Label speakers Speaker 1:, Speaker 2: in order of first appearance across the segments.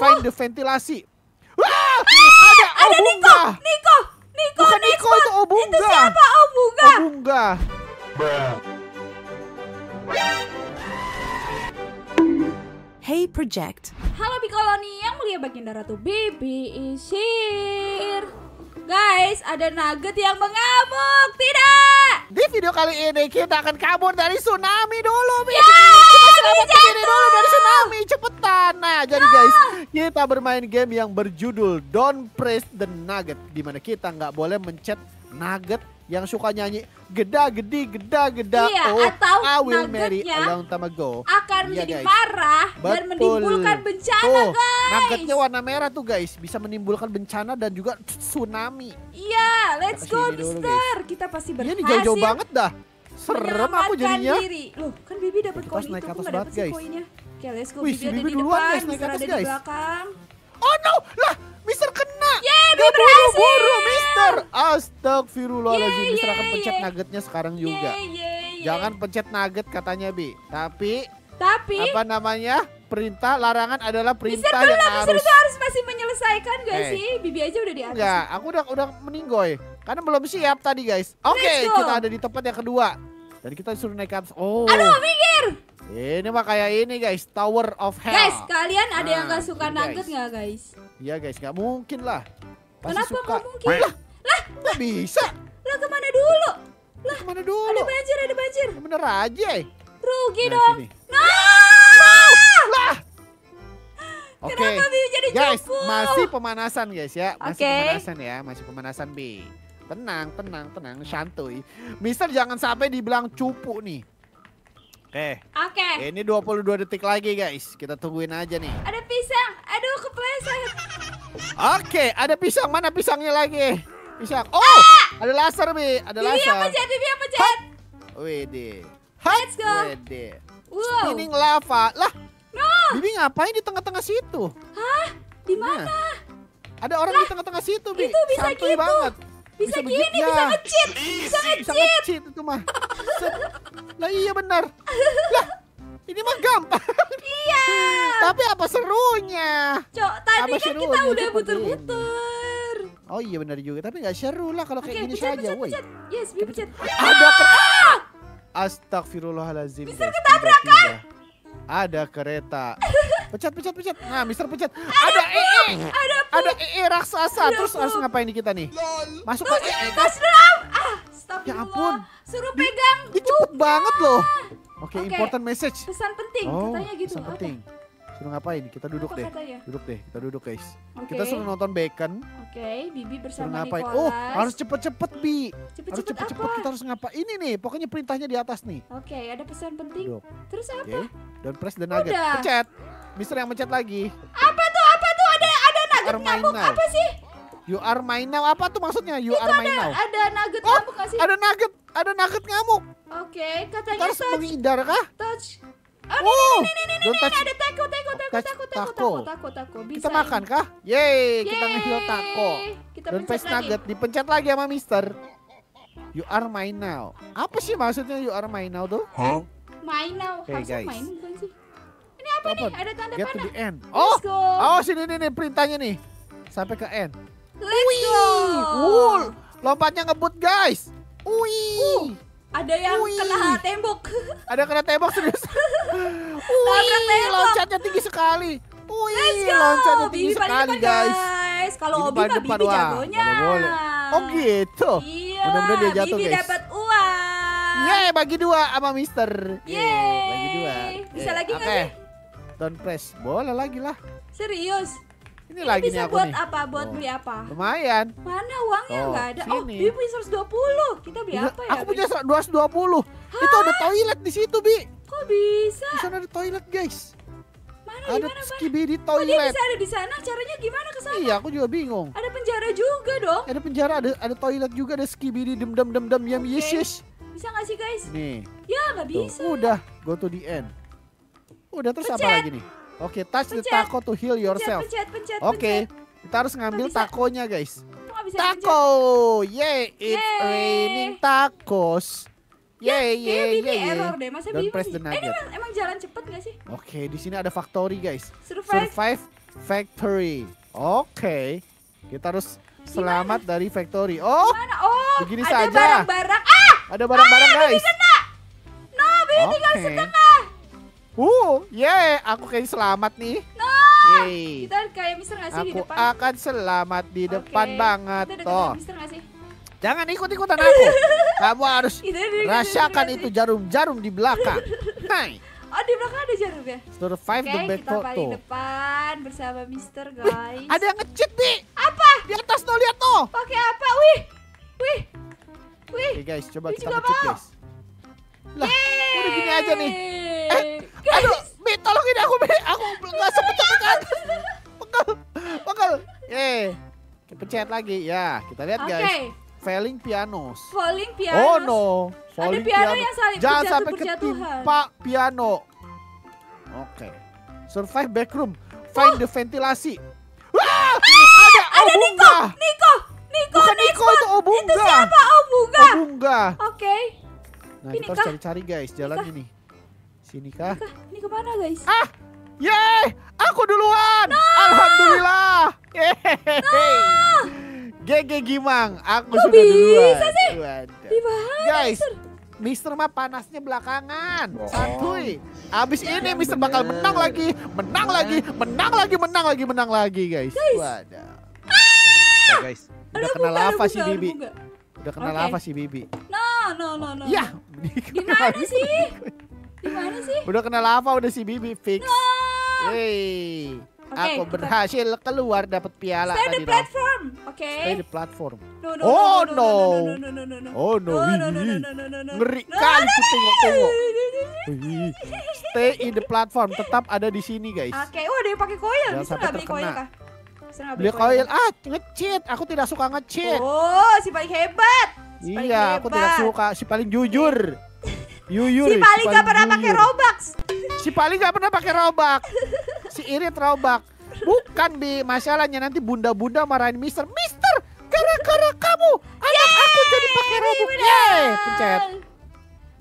Speaker 1: find the ventilasi. Wah! ada
Speaker 2: Ada Niko,
Speaker 1: Obunga.
Speaker 2: Niko, Niko,
Speaker 1: Bukan
Speaker 2: next
Speaker 1: Niko
Speaker 2: one.
Speaker 1: itu Obunga.
Speaker 2: Itu siapa? Obunga.
Speaker 1: Obunga.
Speaker 3: Hey Project.
Speaker 2: Halo Bikoloni yang mulia baginda Ratu Bibi is here. Guys, ada nugget yang mengamuk. Tidak.
Speaker 1: Di video kali ini kita akan kabur dari tsunami dulu, Mi.
Speaker 2: Ya,
Speaker 1: kita selamat dulu dari tsunami, cepetan. Nah, jadi guys, kita bermain game yang berjudul Don't Press the Nugget, di mana kita nggak boleh mencet nugget yang suka nyanyi geda gedi geda geda
Speaker 2: Iya,
Speaker 1: oh
Speaker 2: atau
Speaker 1: I will marry a long time ago
Speaker 2: Akan
Speaker 1: Iya,
Speaker 2: menjadi
Speaker 1: guys.
Speaker 2: marah dan
Speaker 1: Betul.
Speaker 2: menimbulkan bencana,
Speaker 1: Tuh,
Speaker 2: guys.
Speaker 1: nuggetnya warna merah tuh guys bisa menimbulkan bencana dan juga tsunami
Speaker 2: Iya, let's
Speaker 1: Kita
Speaker 2: go,
Speaker 1: ke sini dulu,
Speaker 2: Mister. Kita pasti
Speaker 1: Iya
Speaker 2: berhasil.
Speaker 1: nih jauh-jauh banget dah serem aku jadinya
Speaker 2: diri. Loh, kan Bibi dapat koin
Speaker 1: naik
Speaker 2: itu, aku
Speaker 1: atas
Speaker 2: sih
Speaker 1: guys.
Speaker 2: koinnya. Oke, let's go.
Speaker 1: Wih,
Speaker 2: Bibi
Speaker 1: si
Speaker 2: ada
Speaker 1: Bibi
Speaker 2: di
Speaker 1: duluan,
Speaker 2: depan,
Speaker 1: guys, naik
Speaker 2: Mister
Speaker 1: atas,
Speaker 2: ada di
Speaker 1: guys.
Speaker 2: belakang.
Speaker 1: Oh no, lah, Mister kena.
Speaker 2: Yeay, Bibi berhasil.
Speaker 1: buru-buru, Mister. Astagfirullahaladzim,
Speaker 2: Yeay,
Speaker 1: Mister akan
Speaker 2: yeay,
Speaker 1: pencet
Speaker 2: yeay.
Speaker 1: nuggetnya sekarang juga.
Speaker 2: Yeay, yeay, yeay.
Speaker 1: Jangan pencet nugget katanya Bi. Tapi
Speaker 2: Tapi
Speaker 1: apa namanya? Perintah larangan adalah
Speaker 2: Mister
Speaker 1: perintah
Speaker 2: belum,
Speaker 1: yang
Speaker 2: Mister
Speaker 1: harus.
Speaker 2: itu harus masih menyelesaikan gak
Speaker 1: Eh.
Speaker 2: sih? Bibi aja udah di atas.
Speaker 1: Enggak, aku udah udah meninggoy. Karena belum siap tadi guys. Oke,
Speaker 2: go.
Speaker 1: kita ada di tempat yang kedua. Dan kita disuruh naik ke atas. Oh.
Speaker 2: Aduh, minggir.
Speaker 1: Ini mah kayak ini guys, Tower of Hell.
Speaker 2: Guys, kalian ada yang
Speaker 1: Nah,
Speaker 2: gak suka nugget
Speaker 1: guys.
Speaker 2: gak guys?
Speaker 1: Iya guys, nggak mungkin lah. Pasti
Speaker 2: Kenapa
Speaker 1: suka.
Speaker 2: nggak mungkin?
Speaker 1: Lah, lah, nggak bisa.
Speaker 2: Lah ke mana dulu?
Speaker 1: Lah, ke mana
Speaker 2: Ada
Speaker 1: dulu?
Speaker 2: banjir, ada banjir.
Speaker 1: Bener aja. eh.
Speaker 2: Rugi
Speaker 1: Nah,
Speaker 2: dong.
Speaker 1: sini.
Speaker 2: Nah.
Speaker 1: Lah. Oke.
Speaker 2: Kenapa Bibi jadi
Speaker 1: Guys, masih pemanasan guys ya. Masih
Speaker 2: Oke.
Speaker 1: pemanasan ya, masih pemanasan B. Tenang, tenang, tenang, santuy. Mister jangan sampai dibilang cupu nih. Oke,
Speaker 2: Oke.
Speaker 1: ini 22 detik lagi guys. Kita tungguin aja nih.
Speaker 2: Ada pisang. Aduh, kepleset.
Speaker 1: Oke, ada pisang. Mana pisangnya lagi? Pisang. Oh, ada laser, Bi. Ada
Speaker 2: Bibi yang
Speaker 1: laser.
Speaker 2: pencet, Bibi yang pencet.
Speaker 1: Wede.
Speaker 2: Let's go.
Speaker 1: Wede.
Speaker 2: Wow.
Speaker 1: Spinning lava. Lah,
Speaker 2: No.
Speaker 1: Bibi ngapain di tengah-tengah situ?
Speaker 2: Di mana?
Speaker 1: Nah, ada orang di tengah-tengah situ, Bi.
Speaker 2: itu bisa
Speaker 1: Santuy
Speaker 2: gitu.
Speaker 1: banget.
Speaker 2: Bisa,
Speaker 1: Bisa
Speaker 2: gini,
Speaker 1: begitu,
Speaker 2: bisa
Speaker 1: ya.
Speaker 2: nge-cheat. Bisa
Speaker 1: Bisa
Speaker 2: nge-cheat.
Speaker 1: nge-cheat itu mah. Lah iya benar. Lah, ini mah gampang.
Speaker 2: Iya.
Speaker 1: Tapi apa serunya?
Speaker 2: Cok, tadi
Speaker 1: Apa
Speaker 2: kan
Speaker 1: serunya
Speaker 2: kita udah muter-muter.
Speaker 1: Oh iya benar juga, tapi nggak seru lah kalau kayak gini
Speaker 2: pencet,
Speaker 1: saja, woi.
Speaker 2: Yes, pencet.
Speaker 1: Ada kereta. Astagfirullahalazim. Mister ketabrak Ada kereta. Pencet, pencet, pencet. Nah, Mister pencet. Ada EE.
Speaker 2: Ada
Speaker 1: Ada EE raksasa.
Speaker 2: Ada
Speaker 1: Terus harus ngapain nih kita nih? Masuk ke EE.
Speaker 2: tas drum. Ah, stop
Speaker 1: Ya ampun.
Speaker 2: Suruh pegang
Speaker 1: Ini cepet banget loh. Oke,
Speaker 2: Oke.
Speaker 1: important message.
Speaker 2: pesan penting
Speaker 1: Oh,
Speaker 2: katanya gitu.
Speaker 1: pesan
Speaker 2: Apa?
Speaker 1: penting. Suruh ngapain? Kita duduk
Speaker 2: Apa
Speaker 1: deh.
Speaker 2: katanya?
Speaker 1: Duduk deh, kita duduk guys.
Speaker 2: Oke.
Speaker 1: Kita suruh nonton Bacon.
Speaker 2: Oke, Bibi
Speaker 1: Suruh
Speaker 2: bersama
Speaker 1: ngapain?
Speaker 2: Nicholas.
Speaker 1: Oh, harus cepet-cepet Bi. Harus
Speaker 2: cepet-cepet
Speaker 1: cepet-cepet
Speaker 2: apa?
Speaker 1: kita harus ngapain? Ini nih, pokoknya perintahnya di atas nih.
Speaker 2: Oke, ada pesan penting.
Speaker 1: Duduk.
Speaker 2: Terus apa?
Speaker 1: Oke. Dan press the nugget.
Speaker 2: Udah.
Speaker 1: Pencet. Mister yang mencet lagi.
Speaker 2: Apa tuh? Apa tuh? Ada ada nugget nyamuk. Apa sih?
Speaker 1: You are mine now. Apa tuh maksudnya? You are mine now.
Speaker 2: Ada nugget
Speaker 1: Oh,
Speaker 2: nyamuk sih?
Speaker 1: ada nugget. Ada nugget ngamuk.
Speaker 2: Oke,
Speaker 1: Kita
Speaker 2: katanya
Speaker 1: harus
Speaker 2: touch,
Speaker 1: menghindar kah?
Speaker 2: touch.
Speaker 1: Oh,
Speaker 2: Ini ini ini
Speaker 1: don't
Speaker 2: ini
Speaker 1: touch.
Speaker 2: ada taco, taco, taco, taco, taco,
Speaker 1: taco.
Speaker 2: taco, taco, taco. Bisa.
Speaker 1: Kita makan kah? Yeay, kita nge-heal taco.
Speaker 2: Kita
Speaker 1: Dan
Speaker 2: pencet
Speaker 1: nugget dipencet lagi sama Mister. You are mine now. Apa sih maksudnya you are mine now tuh?
Speaker 2: Main now.
Speaker 1: Oke,
Speaker 2: Harusnya
Speaker 1: guys.
Speaker 2: main bukan sih? Ini apa, nih? Ada tanda
Speaker 1: Get to
Speaker 2: panah.
Speaker 1: the end.
Speaker 2: Let's
Speaker 1: Oh,
Speaker 2: go.
Speaker 1: oh sini nih, nih perintahnya nih. Sampai ke end.
Speaker 2: Let's go.
Speaker 1: Wuh, lompatnya ngebut guys. Wih.
Speaker 2: Ada yang
Speaker 1: Wih.
Speaker 2: kena tembok.
Speaker 1: Ada kena tembok serius. Wih, loncatnya tinggi sekali. Wih, loncatnya tinggi
Speaker 2: Bibi
Speaker 1: sekali
Speaker 2: depan,
Speaker 1: guys.
Speaker 2: guys. Kalau Obi mah Bibi
Speaker 1: wah,
Speaker 2: jagonya.
Speaker 1: boleh-boleh. Oh gitu.
Speaker 2: Iya.
Speaker 1: Mudah-mudahan dia jatuh,
Speaker 2: Bibi
Speaker 1: guys.
Speaker 2: dapat uang.
Speaker 1: Yeay, bagi dua sama Mister.
Speaker 2: Yeay.
Speaker 1: bagi dua.
Speaker 2: Bisa
Speaker 1: Yeay,
Speaker 2: lagi nggak
Speaker 1: Oke.
Speaker 2: sih?
Speaker 1: Don't press. Boleh lagi lah.
Speaker 2: Serius.
Speaker 1: Ini,
Speaker 2: Ini
Speaker 1: lagi
Speaker 2: bisa
Speaker 1: nih aku
Speaker 2: buat
Speaker 1: nih.
Speaker 2: apa? Buat
Speaker 1: Oh.
Speaker 2: beli apa?
Speaker 1: Lumayan.
Speaker 2: Mana uangnya
Speaker 1: Oh,
Speaker 2: nggak ada? Oh,
Speaker 1: sini.
Speaker 2: Bibi punya 120. Kita beli
Speaker 1: Iya,
Speaker 2: apa ya?
Speaker 1: aku
Speaker 2: Bi?
Speaker 1: punya 220. Itu ada toilet di situ, Bi.
Speaker 2: Kok bisa?
Speaker 1: Di sana ada toilet, guys.
Speaker 2: Mana
Speaker 1: Ada
Speaker 2: gimana, Pak?
Speaker 1: skibidi
Speaker 2: Kok dia
Speaker 1: toilet.
Speaker 2: bisa ada di sana? Caranya gimana ke sana?
Speaker 1: Iya, aku juga bingung.
Speaker 2: Ada penjara juga dong.
Speaker 1: Ada penjara, ada ada toilet juga, ada skibidi dem dem dem dem yam
Speaker 2: Oke.
Speaker 1: yes yes.
Speaker 2: Bisa nggak sih guys?
Speaker 1: Nih,
Speaker 2: Ya nggak
Speaker 1: tuh,
Speaker 2: bisa.
Speaker 1: udah go to the end. Udah terus apa
Speaker 2: Pencet.
Speaker 1: lagi nih? Oke, touch the
Speaker 2: Pencet.
Speaker 1: taco to heal
Speaker 2: Pencet,
Speaker 1: yourself.
Speaker 2: pencet, pencet,
Speaker 1: Oke,
Speaker 2: pencet.
Speaker 1: kita harus ngambil takonya, guys. Taco, yay, it's
Speaker 2: Yeay.
Speaker 1: raining tacos. Yay,
Speaker 2: Kayaknya
Speaker 1: yay,
Speaker 2: Bibi
Speaker 1: yay,
Speaker 2: error deh. Masa
Speaker 1: Don't press the
Speaker 2: Eh, ini emang, emang jalan cepet gak sih?
Speaker 1: Oke, di sini ada factory, guys.
Speaker 2: Survive.
Speaker 1: Survive factory. Oke. Kita harus selamat dari factory. Oh?
Speaker 2: Oh,
Speaker 1: Begini
Speaker 2: ada
Speaker 1: saja.
Speaker 2: barang-barang. Ah,
Speaker 1: ada barang-barang guys.
Speaker 2: no, Bibi tinggal
Speaker 1: Oke.
Speaker 2: setengah.
Speaker 1: Uh, yeah, aku kayak selamat nih.
Speaker 2: No.
Speaker 1: Yeay.
Speaker 2: Kita kayak Mister nggak sih di
Speaker 1: Aku
Speaker 2: depan?
Speaker 1: akan selamat di
Speaker 2: Oke.
Speaker 1: depan banget.
Speaker 2: Kita
Speaker 1: Toh,
Speaker 2: Mister nggak sih?
Speaker 1: jangan ikut-ikutan aku. Kamu harus rasakan itu jarum-jarum di belakang. Hai,
Speaker 2: Oh, di belakang ada jarum ya?
Speaker 1: survive
Speaker 2: Oke,
Speaker 1: the back
Speaker 2: kita paling
Speaker 1: photo.
Speaker 2: depan bersama Mister guys.
Speaker 1: Ada yang nge-cheat, Bi.
Speaker 2: apa?
Speaker 1: Di atas tuh, lihat tuh.
Speaker 2: Pakai apa? Wih, wih, wih.
Speaker 1: Oke guys, coba
Speaker 2: Ini
Speaker 1: kita
Speaker 2: mau.
Speaker 1: guys. Lah, udah gini aja nih. Aduh, Bi, tolongin aku, Bi. Aku nggak sempet cepet kan. Pegel, pegel. Eh, pencet lagi. Ya, kita lihat
Speaker 2: Oke,
Speaker 1: guys. Failing pianos.
Speaker 2: falling piano.
Speaker 1: Oh no, falling
Speaker 2: piano yang saling
Speaker 1: Jangan
Speaker 2: berjatuh-
Speaker 1: sampai ketimpa piano. Oke. Survive backroom. Find the ventilasi. Wah! Ada,
Speaker 2: Ada Niko,
Speaker 1: Obunga.
Speaker 2: Niko, Niko,
Speaker 1: Bukan Niko itu Obunga.
Speaker 2: Itu siapa? Oh, bunga.
Speaker 1: Obunga.
Speaker 2: Oke,
Speaker 1: Nah,
Speaker 2: Ini
Speaker 1: kita harus cari-cari guys jalan ini. Sini kah?
Speaker 2: Kah, ini ke mana guys?
Speaker 1: Ah! Yeay! Aku duluan! Alhamdulillah! Yeay! GG Gimang, aku
Speaker 2: Kok
Speaker 1: sudah duluan.
Speaker 2: bisa sih?
Speaker 1: Waduh.
Speaker 2: Mana?
Speaker 1: Guys, Mister mah panasnya belakangan. Santuy. Abis ini Mister bakal menang lagi, menang lagi, menang lagi, menang lagi, menang lagi, guys. Waduh. Ya, guys, udah
Speaker 2: Ada
Speaker 1: kena
Speaker 2: ada
Speaker 1: lava si
Speaker 2: bunga, ada
Speaker 1: Bibi. Udah kena
Speaker 2: Oke.
Speaker 1: lava si Bibi.
Speaker 2: No, no, no, no.
Speaker 1: Ya.
Speaker 2: Di mana sih? Sih?
Speaker 1: Udah kena lava udah si Bibi fix. Yeay.
Speaker 2: Oke,
Speaker 1: Aku
Speaker 2: kita-
Speaker 1: berhasil keluar dapat piala
Speaker 2: Stay
Speaker 1: tadi
Speaker 2: the platform. Oke.
Speaker 1: Stay the platform.
Speaker 2: No, no,
Speaker 1: Oh,
Speaker 2: no, no,
Speaker 1: no.
Speaker 2: no, no, no, no, no.
Speaker 1: Oh no,
Speaker 2: No, no, no, no, no, no, no, no.
Speaker 1: ngeri
Speaker 2: No,
Speaker 1: kali
Speaker 2: no, no, no, no, no, no.
Speaker 1: Wih. Stay in the platform, tetap ada di sini guys.
Speaker 2: Oke, oh ada yang pakai koil. Bisa nggak beli koil kah?
Speaker 1: Beli koil, ah nge-cheat. Aku tidak suka nge-cheat.
Speaker 2: Oh, si paling hebat. Si paling
Speaker 1: iya, aku tidak
Speaker 2: hebat.
Speaker 1: suka. Si paling jujur. Yuyur.
Speaker 2: Si paling nggak pernah pakai. Robux.
Speaker 1: Si paling gak pernah pakai robak. Si irit robak. Bukan bi, masalahnya nanti bunda-bunda marahin Mister. Mister, gara-gara kamu anak aku jadi pakai robak. Yeay, pencet.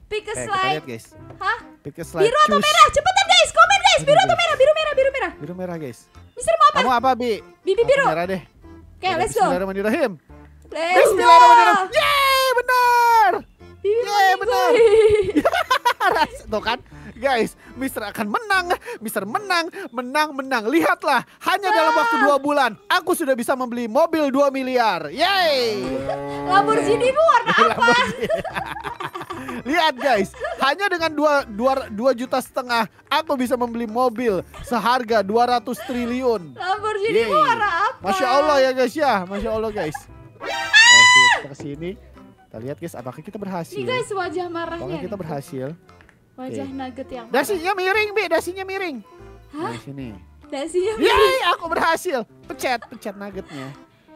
Speaker 2: Pick a
Speaker 1: Oke, kita
Speaker 2: slide.
Speaker 1: lihat guys.
Speaker 2: Hah?
Speaker 1: Pick a slide.
Speaker 2: Biru atau
Speaker 1: choose.
Speaker 2: merah? Cepetan guys, komen guys. Biru atau merah? Biru merah, biru merah.
Speaker 1: Biru merah guys.
Speaker 2: Mister mau apa?
Speaker 1: Kamu apa bi?
Speaker 2: Bibi
Speaker 1: Aku
Speaker 2: biru. Oke,
Speaker 1: merah deh.
Speaker 2: let's go.
Speaker 1: Bismillahirrahmanirrahim.
Speaker 2: Let's go.
Speaker 1: Bismillahirrahmanirrahim. Yeay, benar.
Speaker 2: Bibi
Speaker 1: Yeay,
Speaker 2: mau
Speaker 1: benar. Tuh kan, guys, Mister akan menang, Mister menang, menang, menang. Lihatlah, hanya dalam waktu dua bulan, aku sudah bisa membeli mobil 2 miliar. Yeay!
Speaker 2: Lamborghini mu warna apa?
Speaker 1: Lihat guys, hanya dengan dua, dua, dua juta setengah, aku bisa membeli mobil seharga 200 triliun.
Speaker 2: Lamborghini mu warna apa?
Speaker 1: Masya Allah ya guys ya, Masya Allah guys. Oke, kita ke sini. Kita lihat guys, apakah kita berhasil?
Speaker 2: Nih guys wajah marahnya.
Speaker 1: Apakah kita
Speaker 2: nih.
Speaker 1: berhasil?
Speaker 2: Wajah
Speaker 1: Oke.
Speaker 2: nugget yang marah.
Speaker 1: Dasinya miring, Bi, dasinya miring.
Speaker 2: Hah?
Speaker 1: Nah, sini.
Speaker 2: Dasinya
Speaker 1: Yeay, aku berhasil. Pencet, pencet nuggetnya.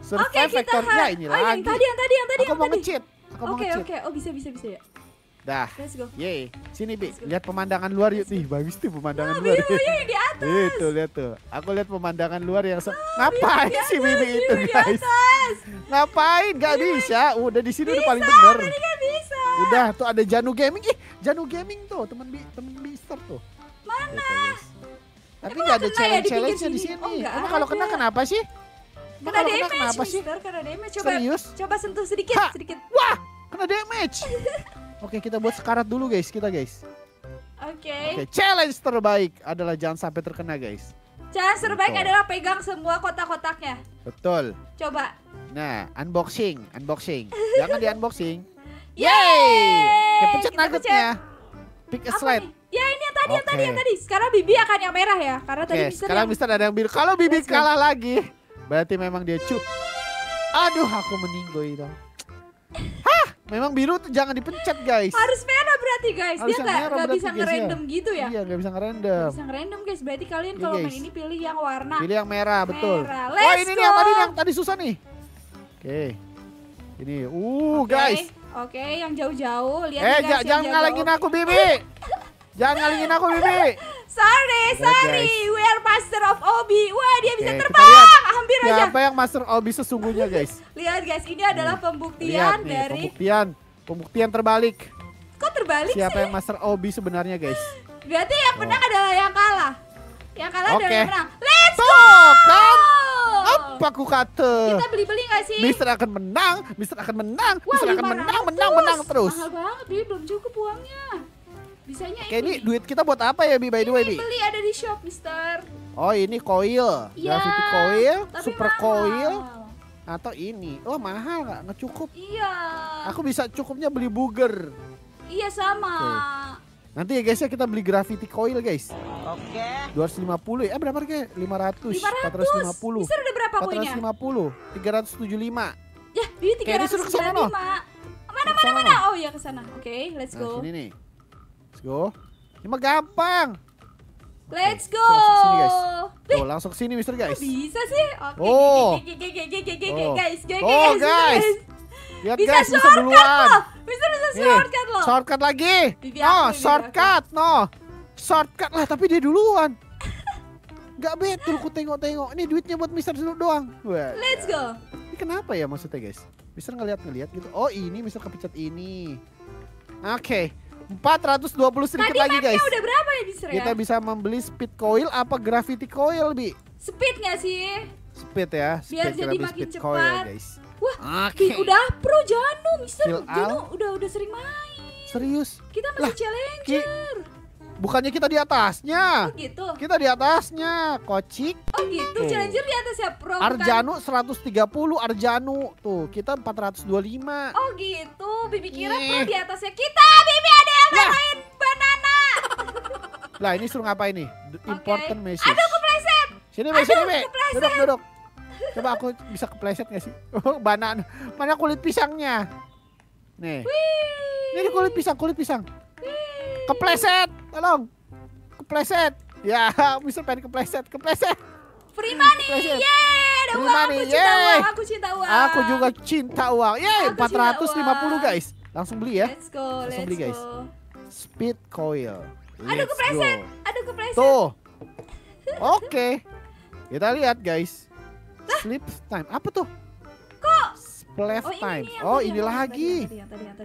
Speaker 1: Survive
Speaker 2: Oke kita
Speaker 1: factor. Ya,
Speaker 2: ha-
Speaker 1: ini
Speaker 2: oh, yang
Speaker 1: lagi.
Speaker 2: tadi yang tadi yang tadi
Speaker 1: Aku
Speaker 2: yang
Speaker 1: mau
Speaker 2: tadi.
Speaker 1: nge-cheat. Aku mau
Speaker 2: Oke
Speaker 1: nge-cheat.
Speaker 2: oke oh bisa bisa bisa ya.
Speaker 1: Dah.
Speaker 2: Let's go.
Speaker 1: Yeay. Sini, Bi. Lihat pemandangan luar yuk. Ih, bagus tuh pemandangan
Speaker 2: Ah,
Speaker 1: luar.
Speaker 2: Yang di atas.
Speaker 1: Itu, lihat tuh. Aku lihat pemandangan luar yang se- Ngapain sih Bibi itu, guys?
Speaker 2: Atas.
Speaker 1: Ngapain? Gak bisa. Udah di sini udah paling bener.
Speaker 2: Tadi kan bisa.
Speaker 1: Udah tuh ada Janu Gaming. Ih, Janu Gaming tuh, teman Bi, teman Mister tuh.
Speaker 2: Mana?
Speaker 1: Guys. Tapi nggak ada
Speaker 2: nggak kena ya di
Speaker 1: challenge challenge
Speaker 2: sini? Oh,
Speaker 1: Emang kalau kena kenapa sih?
Speaker 2: Kena
Speaker 1: kalau kena
Speaker 2: damage,
Speaker 1: kenapa sih?
Speaker 2: Mister. Kena damage. Coba
Speaker 1: Serius?
Speaker 2: coba sentuh sedikit,
Speaker 1: Ha!
Speaker 2: sedikit.
Speaker 1: Wah, kena damage. Oke, kita buat sekarat dulu guys, kita guys.
Speaker 2: Oke.
Speaker 1: Oke, challenge terbaik adalah jangan sampai terkena guys.
Speaker 2: Cara terbaik adalah pegang semua kotak-kotaknya.
Speaker 1: Betul.
Speaker 2: Coba.
Speaker 1: Nah, unboxing, unboxing. Jangan di unboxing.
Speaker 2: Yeay!
Speaker 1: Oke, pencet nuggetnya. Pick a
Speaker 2: Apa
Speaker 1: slide.
Speaker 2: nih? Ya ini yang tadi, yang tadi, yang tadi. Sekarang Bibi akan yang merah ya, karena tadi
Speaker 1: Oke,
Speaker 2: Mister
Speaker 1: sekarang
Speaker 2: yang...
Speaker 1: Mister ada yang biru. Kalau Bibi
Speaker 2: Let's go.
Speaker 1: kalah lagi, berarti memang dia cup. Aduh, aku meninggoy dong. Hah, memang biru tuh jangan dipencet guys.
Speaker 2: harus merah berarti guys.
Speaker 1: Harus
Speaker 2: Dia nggak bisa
Speaker 1: guys, ya.
Speaker 2: ngerandom gitu ya.
Speaker 1: Iya, nggak bisa ngerandom.
Speaker 2: bisa ngerandom guys. Berarti kalian
Speaker 1: Iya,
Speaker 2: kalau main ini pilih yang warna.
Speaker 1: Pilih yang merah, betul.
Speaker 2: Merah.
Speaker 1: Wah,
Speaker 2: Let's
Speaker 1: ini nih yang
Speaker 2: go.
Speaker 1: tadi yang tadi susah nih. Oke. Ini, uh
Speaker 2: Oke,
Speaker 1: guys.
Speaker 2: Oke, yang jauh-jauh. Lihat
Speaker 1: Eh,
Speaker 2: guys,
Speaker 1: jangan ngalangin aku, Bibi. jangan ngalangin aku, Bibi.
Speaker 2: Sorry,
Speaker 1: Lihat,
Speaker 2: sorry.
Speaker 1: guys.
Speaker 2: We are master of Obi. Wah, dia bisa
Speaker 1: kita
Speaker 2: terbang. Hampir aja.
Speaker 1: Siapa yang master obi sesungguhnya, guys?
Speaker 2: Lihat guys, ini adalah
Speaker 1: Lihat
Speaker 2: pembuktian
Speaker 1: nih,
Speaker 2: dari
Speaker 1: pembuktian. Pembuktian terbalik.
Speaker 2: Kok terbalik
Speaker 1: Siapa
Speaker 2: sih?
Speaker 1: yang master obi sebenarnya, guys?
Speaker 2: Berarti yang menang
Speaker 1: Oh.
Speaker 2: adalah yang kalah. Yang kalah
Speaker 1: Oke.
Speaker 2: adalah yang menang. Let's go!
Speaker 1: Tuh, kan? Apa aku kata?
Speaker 2: Kita beli-beli gak sih?
Speaker 1: Mister akan menang, Mister akan menang,
Speaker 2: Wah,
Speaker 1: Mister akan
Speaker 2: 500.
Speaker 1: menang, menang, menang terus.
Speaker 2: Mahal banget, Bi. Belum cukup uangnya. Bisanya
Speaker 1: Oke, ini duit kita buat apa ya, Bi? By the way, Bi?
Speaker 2: beli ada di shop, Mister.
Speaker 1: Oh, ini coil.
Speaker 2: Iya.
Speaker 1: Gravity coil, super
Speaker 2: mahal.
Speaker 1: coil, atau ini. Oh, mahal nggak? Nggak cukup.
Speaker 2: Iya.
Speaker 1: Aku bisa cukupnya beli booger.
Speaker 2: Iya sama.
Speaker 1: Nanti ya guys ya kita beli gravity coil guys.
Speaker 4: Oke.
Speaker 1: 250 ya. Eh berapa harganya? 500,
Speaker 2: 500.
Speaker 1: 450.
Speaker 2: Mister udah berapa koinnya?
Speaker 1: 450, 375.
Speaker 2: Ya,
Speaker 1: ke sana,
Speaker 2: 395. Mana mana mana? Oh, ya ke sana. Oke, let's
Speaker 1: Nah,
Speaker 2: go.
Speaker 1: sini nih. Let's go. Ini mah gampang.
Speaker 2: Let's go.
Speaker 1: langsung sini, guys. Tuh, langsung ke sini Mister guys.
Speaker 2: bisa sih? Oke,
Speaker 1: Oh.
Speaker 2: ge- ge- ge-
Speaker 1: Oh.
Speaker 2: guys, ge- ge-
Speaker 1: Oh,
Speaker 2: guys,
Speaker 1: guys. Lihat
Speaker 2: Bisa
Speaker 1: guys, Mister
Speaker 2: shortcut
Speaker 1: duluan.
Speaker 2: loh. Mister bisa
Speaker 1: Nih,
Speaker 2: shortcut loh.
Speaker 1: Shortcut lagi.
Speaker 2: Bibi
Speaker 1: No,
Speaker 2: aku, bibi
Speaker 1: shortcut. No. Shortcut lah, tapi dia duluan. Gak betul ku tengok-tengok. Ini duitnya buat Mister dulu doang. Wah.
Speaker 2: Let's go.
Speaker 1: Ini kenapa ya maksudnya guys? Mister ngeliat-ngeliat gitu. Oh ini Mister kepencet ini. Oke. 420 sedikit
Speaker 2: Tadi
Speaker 1: lagi guys.
Speaker 2: udah berapa ya, Mister ya?
Speaker 1: Kita bisa membeli speed coil apa gravity coil, Bi?
Speaker 2: Speed gak sih?
Speaker 1: Speed ya. Speed
Speaker 2: Biar jadi makin
Speaker 1: speed coil,
Speaker 2: cepat.
Speaker 1: guys. Oke.
Speaker 2: Bi, udah pro Janu, Mister.
Speaker 1: Kill
Speaker 2: Janu
Speaker 1: Al.
Speaker 2: udah udah sering main.
Speaker 1: Serius?
Speaker 2: Kita
Speaker 1: Lah,
Speaker 2: masih challenger.
Speaker 1: Bukannya kita di atasnya.
Speaker 2: Oh gitu.
Speaker 1: Kita di atasnya. Kocik.
Speaker 2: Oh gitu.
Speaker 1: Tuh.
Speaker 2: Challenger di atas ya pro. bukan?
Speaker 1: Arjanu 130 Arjanu. Tuh, kita 425.
Speaker 2: Oh gitu. Bibi kira pro di atasnya kita. Bibi ada yang
Speaker 1: Lah.
Speaker 2: main banana.
Speaker 1: Lah, ini suruh ngapain nih? The. Important message.
Speaker 2: Aduh kepleset.
Speaker 1: Sini, Be, sini,
Speaker 2: kepleset.
Speaker 1: Duduk, duduk. Coba aku bisa kepleset gak sih? Oh, Banan. Mana kulit pisangnya? Nih. Ini kulit pisang, kulit pisang. Kepleset. Tolong. Kepleset. Ya, bisa pengen kepleset, kepleset.
Speaker 2: Free money.
Speaker 1: Kepleset.
Speaker 2: Yeay. Ada
Speaker 1: Free
Speaker 2: uang.
Speaker 1: money,
Speaker 2: Aku cinta
Speaker 1: yeay.
Speaker 2: uang. Aku cinta uang.
Speaker 1: Aku juga cinta uang. Yeay,
Speaker 2: Aku cinta
Speaker 1: 450
Speaker 2: uang.
Speaker 1: guys. Langsung beli ya.
Speaker 2: Let's go.
Speaker 1: Langsung
Speaker 2: Let's
Speaker 1: beli, guys.
Speaker 2: go.
Speaker 1: Speed coil.
Speaker 2: Aduh
Speaker 1: Let's
Speaker 2: kepleset.
Speaker 1: go.
Speaker 2: Aduh kepleset.
Speaker 1: Tuh. Oke. Kita lihat guys. Sleep time. Apa tuh?
Speaker 2: Kok?
Speaker 1: Splash
Speaker 2: Oh ini
Speaker 1: time.
Speaker 2: nih, yang
Speaker 1: Oh, ini
Speaker 2: tadi,
Speaker 1: lagi.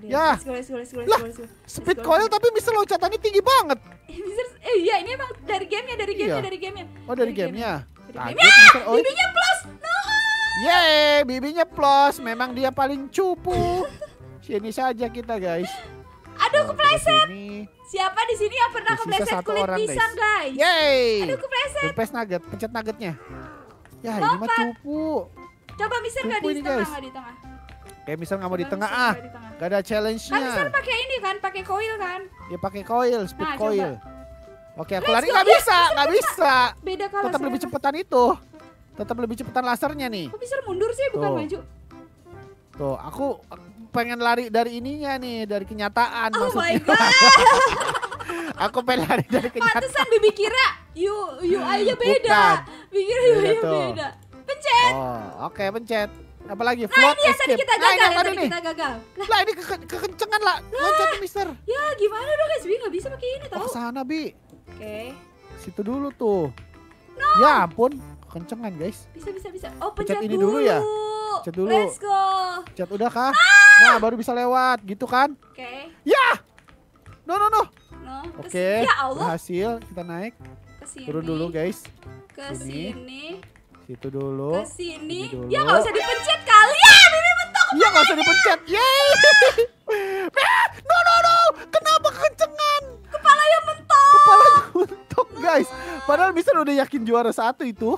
Speaker 1: Ya. Lah. Speed coil tapi Mister loncatannya tinggi banget.
Speaker 2: Eh, Mister- eh iya ini emang dari gamenya, dari gamenya,
Speaker 1: Iya.
Speaker 2: dari gamenya.
Speaker 1: Oh dari gamenya.
Speaker 2: Dari gamenya.
Speaker 1: Mister. Oh,
Speaker 2: Bibinya plus. No.
Speaker 1: yeay, bibinya plus. Memang dia paling cupu. Sini saja kita guys.
Speaker 2: Aduh
Speaker 1: Oh,
Speaker 2: kepleset. Siapa di sini yang pernah kepleset kulit pisang, guys?
Speaker 1: Yeay.
Speaker 2: Aduh kepleset.
Speaker 1: Dompet nugget, pencet nuggetnya. Ya ini mah
Speaker 2: Lompat.
Speaker 1: cupu.
Speaker 2: Coba Mister nggak di tengah, nggak di tengah.
Speaker 1: Kayak misal nggak mau di
Speaker 2: Coba
Speaker 1: tengah ah.
Speaker 2: nggak di tengah.
Speaker 1: Gak ada
Speaker 2: Kan Mister
Speaker 1: challenge-nya.
Speaker 2: pakai ini kan, pakai coil kan?
Speaker 1: Ya pakai coil, speed
Speaker 2: Nah,
Speaker 1: coil. Oke, aku
Speaker 2: Let's
Speaker 1: lari nggak
Speaker 2: Ya,
Speaker 1: bisa, nggak bisa.
Speaker 2: Beda kalah.
Speaker 1: Tetap lebih cepetan itu. Tetap lebih cepetan lasernya nih.
Speaker 2: Kok Mister mundur sih, bukan
Speaker 1: Tuh.
Speaker 2: maju?
Speaker 1: Tuh, aku pengen lari dari ininya nih, dari kenyataan
Speaker 2: Oh my
Speaker 1: maksudnya.
Speaker 2: god.
Speaker 1: aku pengen lari dari kenyataan.
Speaker 2: Pantesan Bibi kira you you aja beda.
Speaker 1: Bukan.
Speaker 2: Bibi kira you
Speaker 1: Beda.
Speaker 2: Pencet.
Speaker 1: Oh, oke pencet. Apalagi
Speaker 2: Nah
Speaker 1: float
Speaker 2: ini yang tadi
Speaker 1: escape.
Speaker 2: kita
Speaker 1: Nah, ini
Speaker 2: gagal,
Speaker 1: yang
Speaker 2: yang
Speaker 1: tadi nih.
Speaker 2: kita gagal. Lah,
Speaker 1: Lah ini ke kekencengan lah. Loncat mister.
Speaker 2: ya gimana dong guys? Bibi nggak bisa pakai ini
Speaker 1: Oh,
Speaker 2: tahu.
Speaker 1: ke sana, Bi.
Speaker 2: Oke.
Speaker 1: Situ dulu tuh. Ya ampun, kekencengan guys.
Speaker 2: Bisa bisa bisa. Oh
Speaker 1: Pencet
Speaker 2: pencet,
Speaker 1: ini dulu ya? Pencet dulu.
Speaker 2: Let's go.
Speaker 1: Chat udah kah? Nah, baru bisa lewat gitu kan?
Speaker 2: Oke.
Speaker 1: Ya. No no no.
Speaker 2: No.
Speaker 1: Oke.
Speaker 2: Kes- Ya Allah.
Speaker 1: Berhasil. Kita naik.
Speaker 2: Sini.
Speaker 1: Turun dulu guys.
Speaker 2: Ke
Speaker 1: Sini.
Speaker 2: sini.
Speaker 1: Situ dulu.
Speaker 2: Ke sini.
Speaker 1: Ini dulu.
Speaker 2: Ya nggak usah dipencet kali ya. Bibi mentok.
Speaker 1: Iya nggak usah dipencet. Yeay. Ah, no no no. Kenapa kekencengan?
Speaker 2: Kepala yang mentok.
Speaker 1: Kepalanya mentok guys. Padahal Mister udah yakin juara satu itu.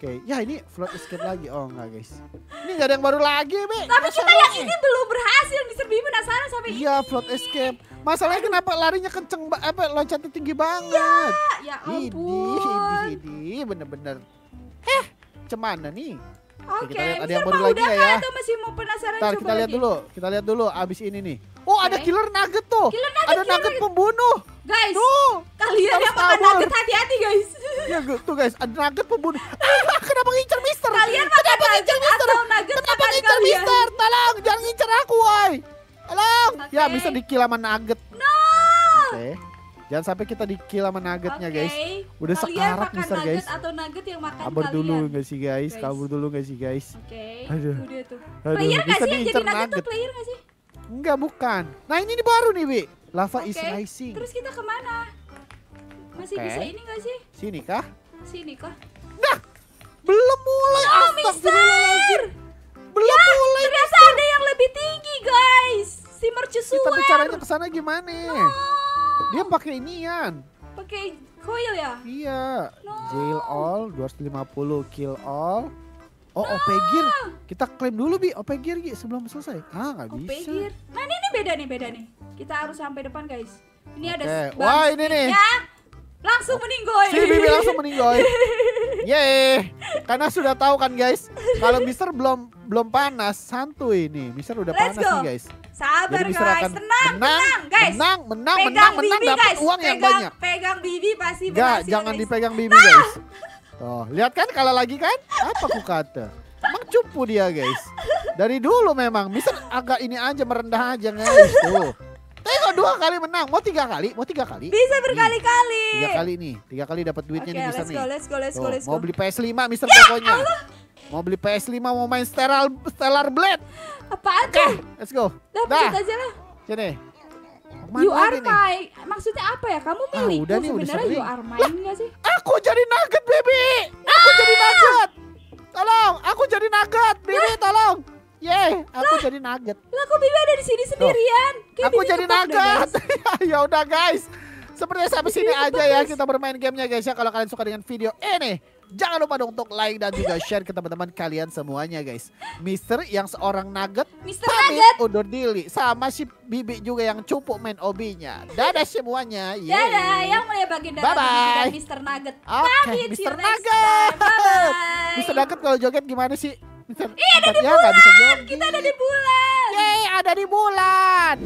Speaker 1: Oke, ya ini float escape lagi. Oh enggak guys. Ini nggak ada yang baru lagi, Be.
Speaker 2: Tapi
Speaker 1: Masa
Speaker 2: kita yang ini belum berhasil. Mister Bibi penasaran sampai ini.
Speaker 1: Iya, float escape. Masalahnya kenapa larinya kenceng apa loncatnya tinggi banget?
Speaker 2: Ya
Speaker 1: Ini,
Speaker 2: ampun.
Speaker 1: ini, bener-bener. Eh, cemana nih?
Speaker 2: Oke,
Speaker 1: kita lihat ada yang baru lagi ya?
Speaker 2: atau masih mau penasaran
Speaker 1: Ntar
Speaker 2: coba
Speaker 1: kita lihat
Speaker 2: lagi?
Speaker 1: dulu, kita lihat dulu abis ini nih. Oh, ada
Speaker 2: Oke.
Speaker 1: killer nugget tuh.
Speaker 2: Killer nugget,
Speaker 1: ada
Speaker 2: killer
Speaker 1: nugget
Speaker 2: nugget.
Speaker 1: pembunuh.
Speaker 2: Guys,
Speaker 1: Tuh.
Speaker 2: kalian yang makan nugget hati-hati guys.
Speaker 1: Ya, tuh guys, ada nugget pembunuh. Ah, kenapa ngincer Mister?
Speaker 2: kalian makan nugget atau nugget
Speaker 1: Kenapa ngincer
Speaker 2: kalian?
Speaker 1: Mister? Tolong, jangan ngincer aku, woi. Tolong. Ya,
Speaker 2: Oke.
Speaker 1: Mister dikill sama nugget.
Speaker 2: No.
Speaker 1: Oke. Jangan sampai kita dikill sama nuggetnya,
Speaker 2: Oke.
Speaker 1: guys. Udah
Speaker 2: kalian
Speaker 1: sekarat, Mister,
Speaker 2: nugget
Speaker 1: guys.
Speaker 2: atau nugget yang makan
Speaker 1: Kabur
Speaker 2: kalian.
Speaker 1: dulu nggak sih, guys?
Speaker 2: Guys.
Speaker 1: Kabur dulu nggak sih, guys?
Speaker 2: Oke.
Speaker 1: Aduh.
Speaker 2: Tuh dia tuh.
Speaker 1: Aduh,
Speaker 2: player
Speaker 1: bisa
Speaker 2: sih yang jadi nugget,
Speaker 1: nugget.
Speaker 2: tuh player nggak sih?
Speaker 1: Enggak, bukan. Nah, ini nih baru nih, Bi. Lava is
Speaker 2: Oke.
Speaker 1: rising.
Speaker 2: Terus kita ke mana? Masih
Speaker 1: Oke.
Speaker 2: bisa ini gak sih?
Speaker 1: Sini kah?
Speaker 2: Sini kah?
Speaker 1: Belum mulai.
Speaker 2: Oh. Mister!
Speaker 1: Belum
Speaker 2: Ya,
Speaker 1: mulai.
Speaker 2: ternyata ada yang lebih tinggi, guys. Si
Speaker 1: Kita
Speaker 2: mercusuar.
Speaker 1: caranya ke sana gimana?
Speaker 2: Oh,
Speaker 1: Dia pakai inian.
Speaker 2: pakai coil ya?
Speaker 1: Iya.
Speaker 2: No.
Speaker 1: Jail all 250 kill all. Oh, OP gear. Kita klaim dulu Bi, OP gear Gi sebelum selesai. Ah, nggak bisa.
Speaker 2: pegir. Nah, ini, ini beda nih, beda nih. Kita harus sampai depan, guys. Ini ada
Speaker 1: Oke.
Speaker 2: bang
Speaker 1: Wah, ini nih.
Speaker 2: speednya. Langsung meninggoy.
Speaker 1: Si Bibi langsung meninggoy. Yeay. Karena sudah tahu kan guys, kalau Mister belum belum panas, santuy nih. Mister udah
Speaker 2: Let's
Speaker 1: panas
Speaker 2: go.
Speaker 1: nih guys.
Speaker 2: Sabar,
Speaker 1: Jadi
Speaker 2: guys.
Speaker 1: akan
Speaker 2: Tenang,
Speaker 1: menang,
Speaker 2: tenang, guys.
Speaker 1: menang, menang, menang,
Speaker 2: pegang
Speaker 1: menang,
Speaker 2: bibi,
Speaker 1: dapat uang yang
Speaker 2: pegang,
Speaker 1: banyak.
Speaker 2: Pegang bibi pasti berhasil,
Speaker 1: jangan
Speaker 2: guys.
Speaker 1: dipegang Bibi guys. Tuh, lihat kan kalau lagi kan? Apa aku kata? Emang cupu dia guys. Dari dulu memang, Mister agak ini aja merendah aja guys. Tuh. Dua kali menang, mau tiga kali, mau tiga kali.
Speaker 2: Bisa
Speaker 1: Nih,
Speaker 2: berkali-kali.
Speaker 1: Tiga kali nih, tiga kali dapat duitnya
Speaker 2: Oke,
Speaker 1: nih Mister
Speaker 2: let's
Speaker 1: nih.
Speaker 2: go, let's go, let's go, let's
Speaker 1: mau
Speaker 2: go.
Speaker 1: beli PS5 Mister pokoknya. Mau beli PS5 mau main Stellar Stellar Blade.
Speaker 2: Apaan tuh?
Speaker 1: let's go.
Speaker 2: Dapat
Speaker 1: Dah,
Speaker 2: aja lah.
Speaker 1: sini. Ke mana
Speaker 2: You are
Speaker 1: lagi nih?
Speaker 2: my. Maksudnya apa ya? Kamu
Speaker 1: Ah,
Speaker 2: milikku
Speaker 1: udah nih, udah
Speaker 2: sebenarnya you are mine nggak sih?
Speaker 1: Aku jadi nugget, baby. Aku jadi nugget. Tolong, aku jadi nugget, baby, tolong. Yeay, aku jadi nugget.
Speaker 2: Lah kok Bibi ada di sini sendirian?
Speaker 1: Aku jadi
Speaker 2: guys.
Speaker 1: ya udah guys. Sepertinya sampai sini aja ya kita bermain gamenya guys ya. Kalau kalian suka dengan video ini, jangan lupa dong untuk like dan juga share ke teman-teman kalian semuanya guys. Mister yang seorang nugget
Speaker 2: Mr.
Speaker 1: pamit
Speaker 2: Nugget.
Speaker 1: undur diri sama si Bibi juga yang cupu main obinya. Dadah semuanya. Yeay.
Speaker 2: Dadah, yang mulia baginda
Speaker 1: Bye-bye.
Speaker 2: Nabi dan Mr. Nugget.
Speaker 1: Oke,
Speaker 2: Pamit,
Speaker 1: Mr.
Speaker 2: next
Speaker 1: Nugget.
Speaker 2: Bye-bye.
Speaker 1: Mister Nugget kalau joget gimana sih? Mister
Speaker 2: Iya, ada di
Speaker 1: ya bisa
Speaker 2: bulan.
Speaker 1: joget.
Speaker 2: Kita ada di bulan.
Speaker 1: Yeay, ada di bulan.